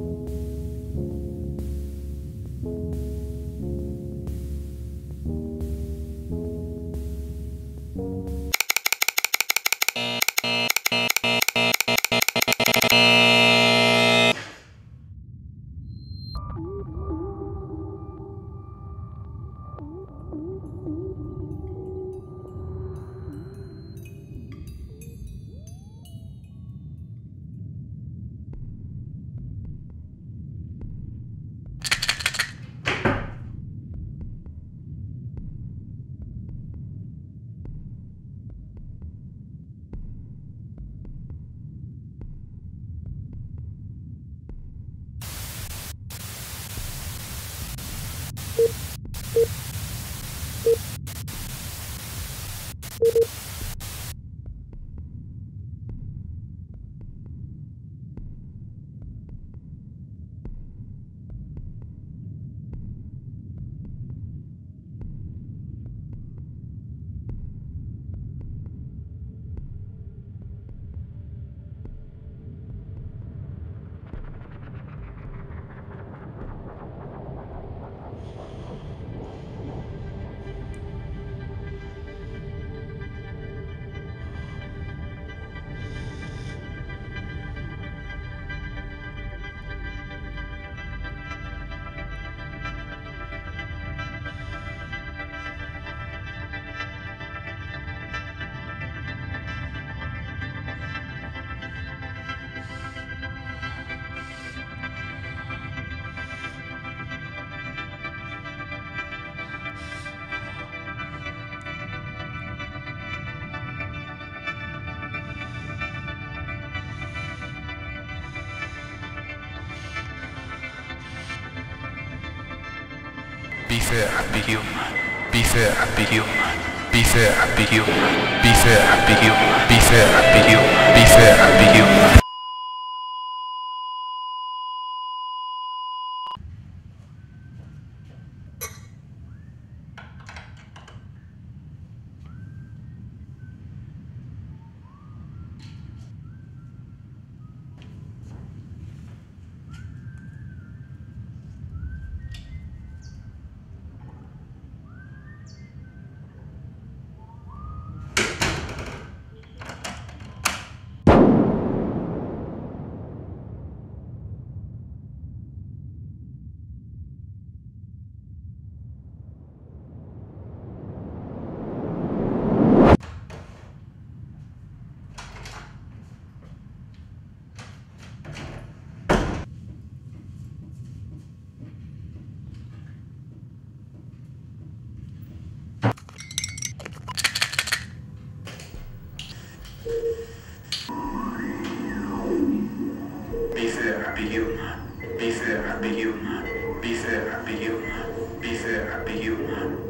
Bye. Be fair, be human. Be fair, be human. Be fair, be human. Be fair, be human. Be fair, be human. Be fair, be human. Be you. Be fair, be you. Be fair, be you. Be fair, be you.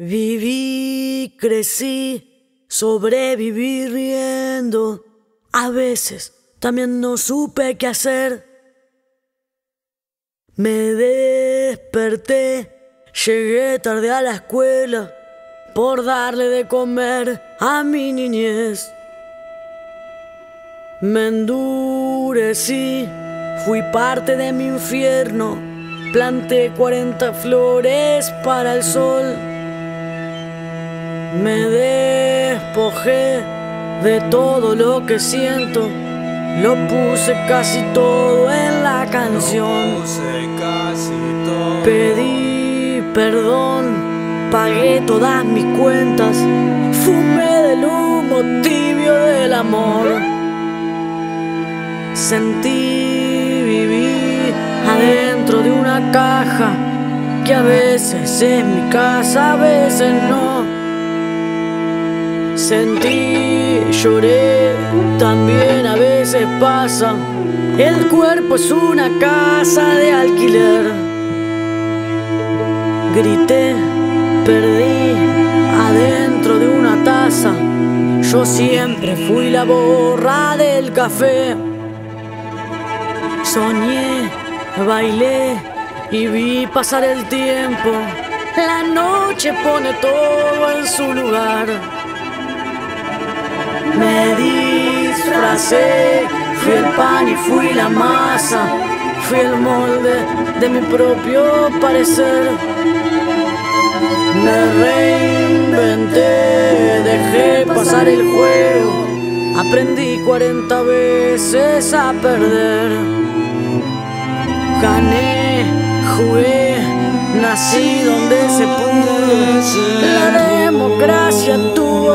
Viví, crecí, sobreviví riendo. A veces también no supe qué hacer. Me desperté, llegué tarde a la escuela por darle de comer a mi niñez. Me endurecí, fui parte de mi infierno, planté 40 flores para el sol. Me despojé de todo lo que siento, lo puse casi todo en la canción. Pedí perdón, pagué todas mis cuentas, fumé del humo tibio del amor. Sentí vivir adentro de una caja que a veces es mi casa, a veces no. Sentí, lloré, también a veces pasa. El cuerpo es una casa de alquiler. Grité, perdí adentro de una taza. Yo siempre fui la borra del café. Soñé, bailé y vi pasar el tiempo. La noche pone todo en su lugar. Me disfracé, fui el pan y fui la masa, fui el molde de mi propio parecer. Me reinventé, dejé pasar el juego, aprendí 40 veces a perder. Gané, jugué, nací donde se pudo, la democracia tuvo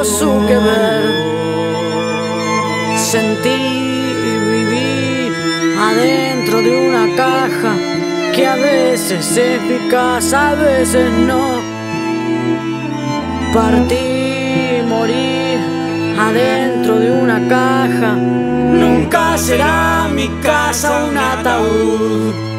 de una caja que a veces es casa, a veces no. Partí, morí adentro de una caja, nunca será mi casa un ataúd.